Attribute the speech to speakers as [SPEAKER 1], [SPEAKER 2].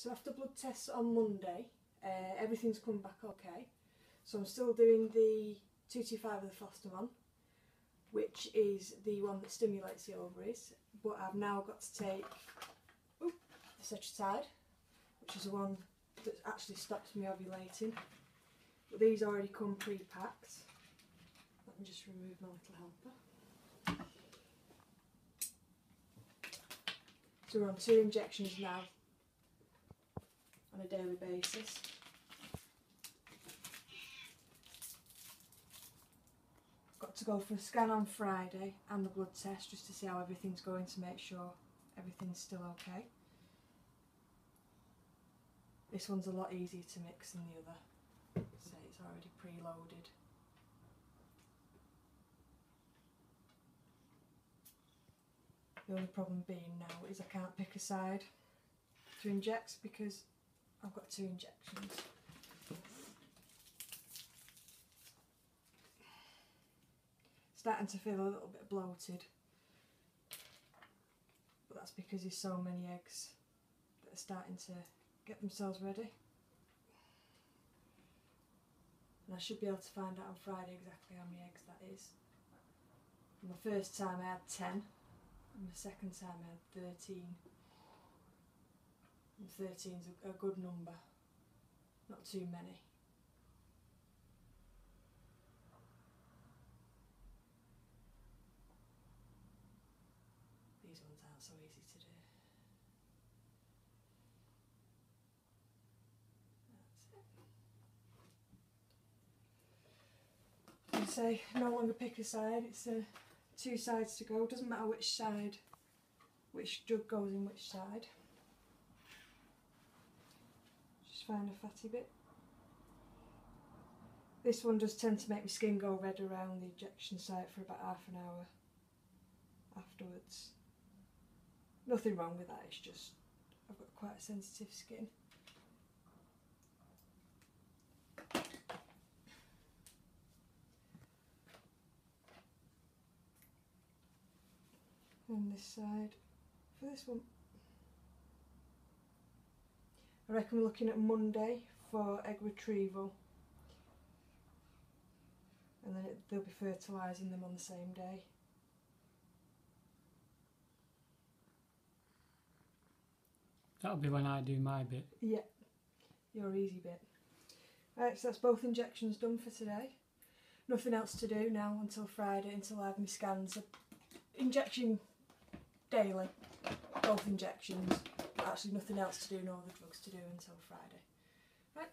[SPEAKER 1] So after blood tests on Monday, uh, everything's come back okay. So I'm still doing the 225 of the Fostimon, which is the one that stimulates the ovaries. But I've now got to take oop, the Cetrotide, which is the one that actually stops me ovulating. But these already come pre-packed. Let me just remove my little helper. So we're on two injections now on a daily basis. Got to go for a scan on Friday and the blood test just to see how everything's going to make sure everything's still okay. This one's a lot easier to mix than the other. So it's already preloaded. The only problem being now is I can't pick a side to inject because I've got two injections. Starting to feel a little bit bloated. But that's because there's so many eggs that are starting to get themselves ready. And I should be able to find out on Friday exactly how many eggs that is. And the first time I had 10, and the second time I had 13. And 13 is a, a good number, not too many. These ones aren't so easy to do. That's it. I say no longer pick a side, it's uh, two sides to go, doesn't matter which side, which jug goes in which side. Just find a fatty bit. This one does tend to make my skin go red around the injection site for about half an hour afterwards. Nothing wrong with that, it's just I've got quite a sensitive skin. And this side for this one. I reckon we're looking at Monday for egg retrieval and then it, they'll be fertilising them on the same day.
[SPEAKER 2] That'll be when I do my bit.
[SPEAKER 1] Yeah, your easy bit. Right, so that's both injections done for today. Nothing else to do now until Friday until I have my scans. Injection daily, both injections. Actually, nothing else to do, no other drugs to do until Friday. Right,